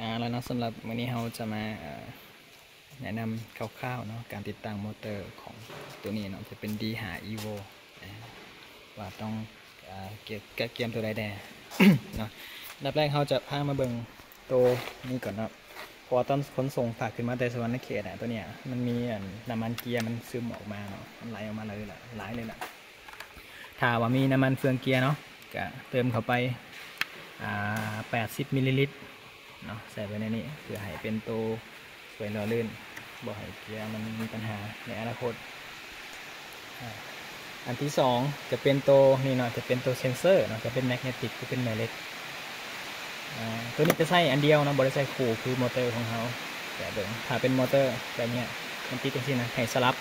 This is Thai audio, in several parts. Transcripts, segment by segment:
อาแล้วนะสำหรับวันนี้เราจะมาแนะนำคร่าวๆเนาะการติดตั้งมอเตอร์ของตัวนี้เนาะจะเป็น D หา Evo ว่าต้องเกียร์เกียมตัวใดแดเนาะดับแรกเราจะพามาเบิ่งตัวนี้ก่อนเนาะเพราะตอนขนส่งฝากขึ้นมาแต่สวรรณเขตอะตัวเนี้ยมันมีน้ำมันเกียร์มันซึมออกมาเนาะมันไหลออกมาเลยล่ะหลายเลยล่ะถ้าว่ามีน้ำมันเฟืองเกียร์เนาะก็เติมเข้าไปอ่า80มิลลิลิตร เนาะใส่ไปในนี้เพื่อให้เป็นตัวสวยหล่อลื่นบ่ให้เกียร์มันมีปัญหาในอนาคต อันที่สองจะเป็นตัวนี่เนาะจะเป็นตัวเซนเซอร์เนาะจะเป็นแมกเนติกจะเป็นแม่เหล็กตัวนี้จะใส่อันเดียวนะบริใส่คู่คือมอเตอร์ของเขาแต่เดิมถ้าเป็นมอเตอร์แบบเนี้ยมันติดจังซี่นะให้สลับ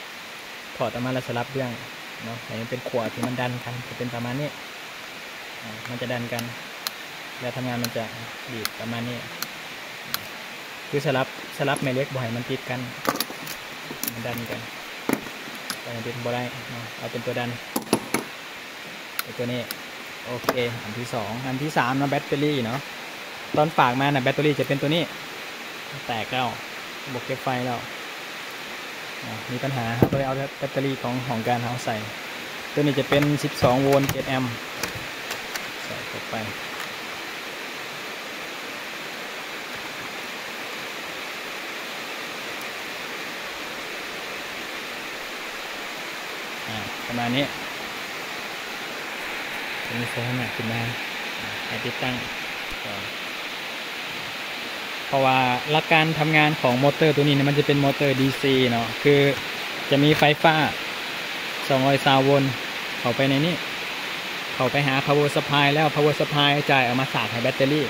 ถอดออกมาแล้วสลับเรื่องเนาะให้มันเป็นขวดที่มันดันกันจะเป็นประมาณนี้มันจะดันกัน แล้วทำงานมันจะดีดประมาณนี้ คือสลับสลับแม่เหล็กบ่ให้มันติดกันมันดันกันแต่มันเป็นบ่ได้เอาเป็นตัวดันตัวนี้โอเคอันที่สองอันที่สามนะแบตเตอรี่เนาะตอนฝากมานะแบตเตอรี่จะเป็นตัวนี้ แตกแล้วบวกเก็บไฟแล้วมีปัญหาครับเลยเอาแบตเตอรี่ของของการเอาใส่ ตัวนี้จะเป็น 12 โวลต์ 7 แอมป์ใส่เข้าไป ประมาณนี้จะมีโฟมหนักขึ้นมาให้ติดตั้งเพราะว่าหลักการทำงานของมอเตอร์ตัวนี้เนี่ยมันจะเป็นมอเตอร์ DC เนาะคือจะมีไฟฟ้า200โวลต์เข้าไปในนี้ เข้าไปหา power supply แล้ว power supply จ่ายเอามาชาร์จให้แบตเตอรี่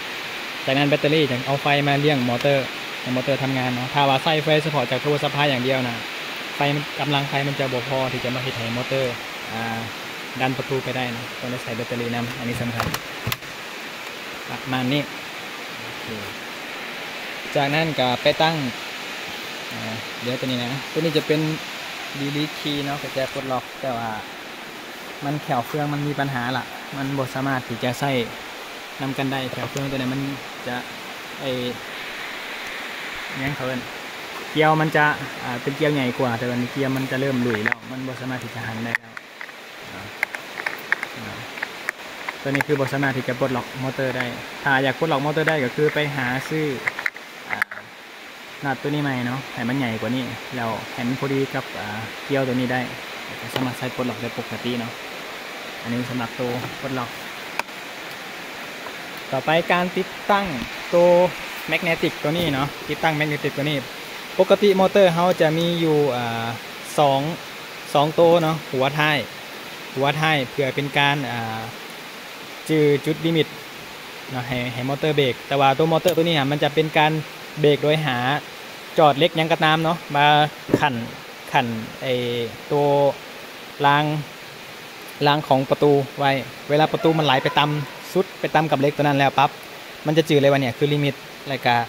จากนั้นแบตเตอรี่จะเอาไฟมาเลี้ยงมอเตอร์ให้มอเตอร์ทำงานเนาะถ้าว่าใส่ไฟเฉพาะจาก power supply อย่างเดียวนะ ไฟมันกำลังไฟมันจะบ่พอที่จะมาให้ไถมอเตอร์อ่าดันประตูไปได้นะต้องได้ใส่แบตเตอรี่นำอันนี้สำคัญประมาณนี้จากนั้นก็ไปตั้งเดี๋ยวตัวนี้นะตัวนี้จะเป็นดีลีคีเนาะกระแจปลดล็อกแต่ว่า มันแขวเฟืองมันมีปัญหาละมันบ่สามารถที่จะใส่นำกันได้แขวเฟืองตัวนี้มันจะไอยังเขาเอิน เกียวมันจะเป็นเกียวใหญ่กว่า แต่วันนี้เกียวมันจะเริ่มหลุยแล้ว มันบ่สมาที่จะหันได้แล้วตัวนี้คือบสมาที่จะปลดล็อกมอเตอร์ได้ ถ้าอยากปลดล็อกมอเตอร์ได้ก็คือไปหาซื้ออ่านัดตัวนี้ใหม่เนาะให้มันใหญ่กว่านี้แล้วให้มันพอดีกับเกียวตัวนี้ได้สามารถใช้ปลดล็อกได้ปกติเนาะอันนี้สำหรับตัวปลดล็อก ต่อไปการติดตั้งตัวแมกเนติกตัวนี้เนาะติดตั้งแมกเนติกตัวนี้ ปกติมอเตอร์เขาจะมีอยู่สองสองตัวเนาะหัวท้าย หัวท้ายเพื่อเป็นการจือจุดลิมิตนะให้ให้มอเตอร์เบรกแต่ว่าตัวมอเตอร์ตัวนี้อะมันจะเป็นการเบรกโดยหาจอดเล็กยังกระตามเนาะมาขันขันไอตัวรางรางของประตูไว้ เวลาประตูมันไหลไปตามสุดไปตามกับเหล็กตัวนั้นแล้วปั๊บมันจะจือเลยว่าเนี่ยคือ limit รายการ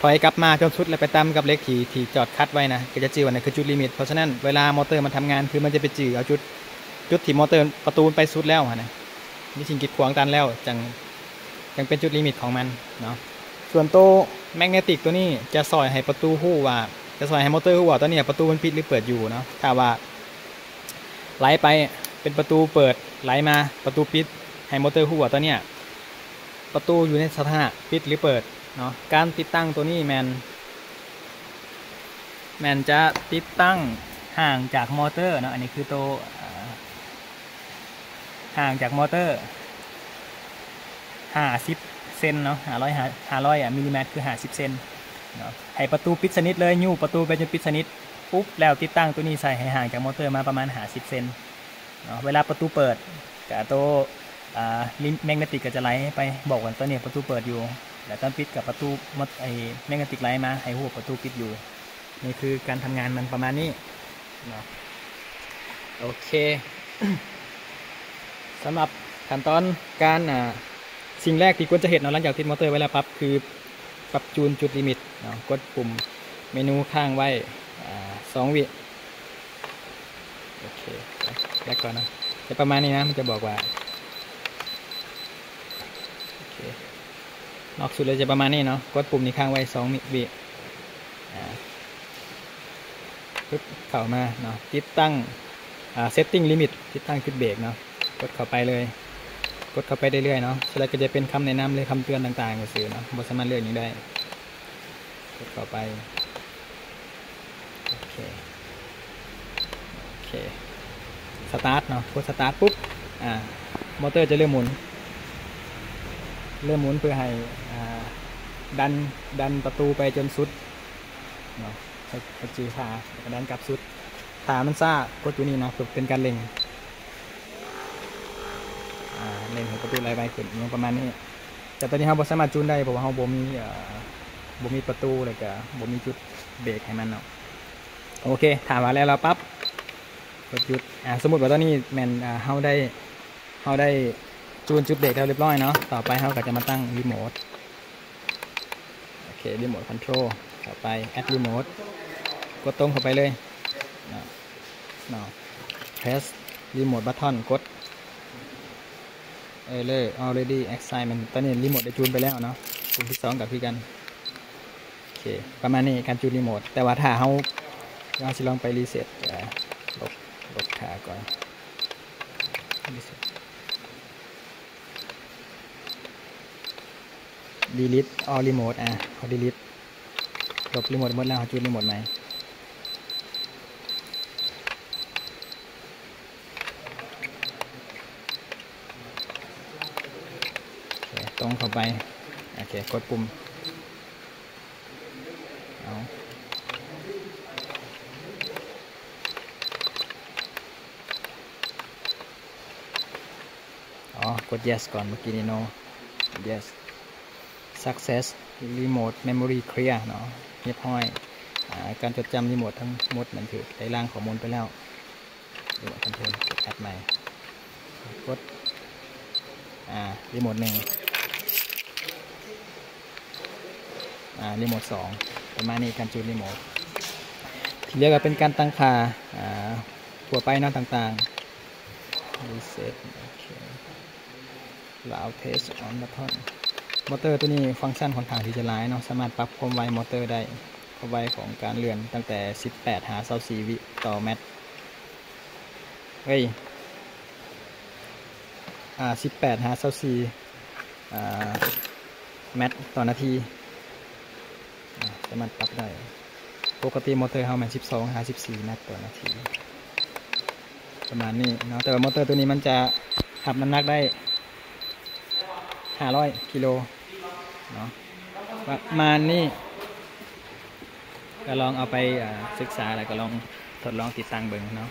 ถอยกลับมาจนสุดแล้วไปตั้มกับเหล็กที่ที่จอดคัดไว้นะก็จะจือว่านั้นคือจุด limit เพราะฉะนั้นเวลามอเตอร์มันทำงานคือมันจะไปจือเอาจุดจุดที่มอเตอร์ประตูไปสุดแล้วนะนี่สิ่งกีดขวางตันแล้วจังจังเป็นจุด limit ของมันเนาะส่วนโต magnetic ตัวนี้จะสอยให้ประตูหู้ว่า จะสอยให้มอเตอร์หู้ว่าตอนนี้ประตูมันปิดหรือเปิดอยู่เนาะถ้าว่าไหลไปเป็นประตูเปิดไหลมาประตูปิดให้มอเตอร์หู้ว่าตอนเนี้ยประตูอยู่ในสถานะปิดหรือเปิด เนาะการติดตั้งตัวนี้แมนแมนจะติดตั้งห่างจากมอเตอร์เนาะอันนี้คือตัวห่างจากมอเตอร์ห้าสิบเซนเนาะห้าร้อยห้าร้อยอะมิลลิเมตรคือห้าสิบเซนเนาะให้ประตูปิดสนิทเลยยู่ประตูไปจนปิดสนิทปุ๊บแล้วติดตั้งตัวนี้ใส่ให้ห่างจากมอเตอร์มาประมาณห้าสิบเซนเนาะเวลาประตูเปิดกับตัวอ่า limit magnetic ก็จะไหลไปบอกกันตัวเนี้ประตูเปิดอยู่ แล้วตอนปิดกับประตูมดไอ้ magnetic ไหลมาให้หัวประตูปิดอยู่นี่คือการทำงานมันประมาณนี้เนาะโอเคสำหรับขั้นตอนการอ่าสิ่งแรกที่ควรจะเห็นเนาะหลังจากติดมอเตอร์ไว้แล้วปั๊บคือปรับจูนจุด limit เนาะกดปุ่มเมนูข้างไว้สองวิโอเคแล้วก่อนนะจะประมาณนี้นะมันจะบอกว่าโอเค นอกสุดเลยจะประมาณนี้เนาะกดปุ่มนี้ค้างไว้สองวิอ่าปึ๊บเข้ามาเนาะติดตั้งอ่า setting limit ติดตั้งจุดเบรกเนาะกดเข้าไปเลย กดเข้าไปเรื่อยๆเนาะสร็จแล้วก็จะเป็นคำแนะนำเลยคำเตือนต่างๆก็สื่อเนาะบสามารถเลือกอย่างได้ กดเข้าไปโอเคโอเคสตาร์ทเนาะกดสตาร์ทปุ๊บอ่ามอเตอร์จะเริ่มหมุน เริ่มหมุนเพื่อให้ดันดันประตูไปจนสุดเนาะให้ให้จือขาดันกลับสุดขามันซ่ากดตัวนี้เนาะคือเป็นการเล็งเล็งให้ประตูไหลไปขึ้นอย่างประมาณนี้ แต่ตอนนี้เราสามารถจูนได้เพราะว่าเราบ่มีบ่มีประตูแล้วก็บ่มีจุดเบรกให้มันเนาะโอเคถามมาแล้วเราปั๊บกดหยุดสมมติว่าตอนนี้แมนเฮาได้เฮาได้ จูนจุดเบรกแล้วเรียบร้อยเนาะ ต่อไปเฮาก็จะมาตั้งรีโมท โอเครีโมทคอนโทรล ต่อไป add remote กดตรงเข้าไปเลยเนาะเนาะ press remote button กด error already assignment ตอนนี้รีโมทได้จูนไปแล้วเนาะปุ่มที่สองกับพี่กัน โอเค ประมาณนี้การจูนรีโมท แต่ว่าถ้าเฮาเราสิลองไปรีเซ็ตลบลบขาก่อน reset delete all remote อะขา delete ลบรีโมทหมดแล้วขาจูนรีโมทใหมตรงเข้าไป โอเค กดปุ่ม เอาอ๋อ กด yes ก่อน เมื่อกี้นี่ no yes success remote memory clear เนาะเรียบร้อยอการจดจำรีโมททั้งหมดมันถือได้ล่างข้อมูลไปแล้วรีโมทคอนโทรลกดแอดใหม่กดอ่ารีโมทหนึ่งอ่ารีโมทสองประมาณนี้การจูนรีโมทที่เหลือก็เป็นการตั้งค่าอ่าทั่วไปนาะต่างๆ reset โอเคล้ว test on button มอเตอร์ตัวนี้ฟังก์ชันค่อนข้างที่จะหลายเนาะสามารถปรับความไวมอเตอร์ได้ความไวของการเลื่อนตั้งแต่ 18 หา24วิต่อแมตต์เฮ้ยอ่า18 หา24อ่าแมตต์ต่อนาทีสามารถปรับได้ปกติมอเตอร์เฮามัน12 หา14แมตต์ต่อนาที ประมาณนี้เนาะแต่ว่ามอเตอร์ตัวนี้มันจะขับน้ำหนักได้ 500กิโลเนาะประมาณนี้ก็ลองเอาไปศึกษาแล้วก็ลองทดลองติดตั้งเบิ่งเนาะ